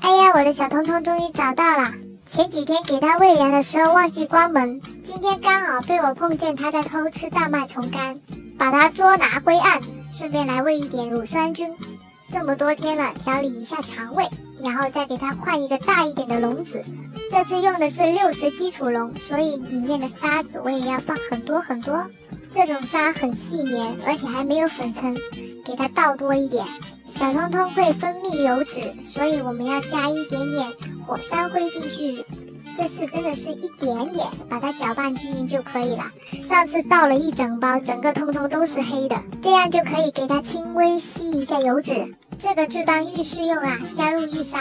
哎呀，我的小通通终于找到了。前几天给它喂粮的时候忘记关门，今天刚好被我碰见它在偷吃大麦虫干，把它捉拿归案，顺便来喂一点乳酸菌。这么多天了，调理一下肠胃，然后再给它换一个大一点的笼子。这次用的是六十基础笼，所以里面的沙子我也要放很多很多。这种沙很细绵，而且还没有粉尘，给它倒多一点。小通通会分泌油脂，所以我们要加一点点火山灰进去。这次真的是一点点，把它搅拌均匀就可以了。上次倒了一整包，整个通通都是黑的，这样就可以给它轻微吸一下油脂。这个就当浴室用啦，加入浴沙。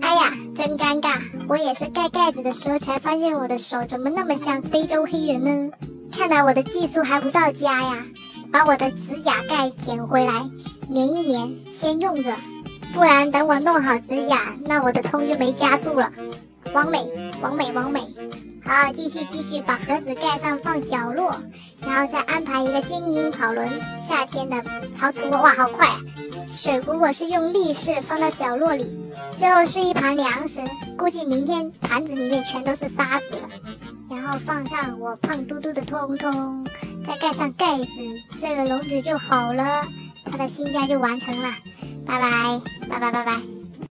哎呀，真尴尬！我也是盖盖子的时候才发现我的手怎么那么像非洲黑人呢？看来我的技术还不到家呀。把我的指甲盖捡回来，粘一粘，先用着，不然等我弄好指甲，那我的葱就没夹住了。完美，完美，完美。好，继续继续，把盒子盖上，放角落，然后再安排一个精英跑轮。夏天的陶瓷锅，哇，好快啊！水壶我是用立式放到角落里，最后是一盘粮食，估计明天盘子里面全都是沙子了。然后放上我胖嘟嘟的通通。再盖上盖子，这个笼子就好了，它的新家就完成了。拜拜，拜拜，拜拜。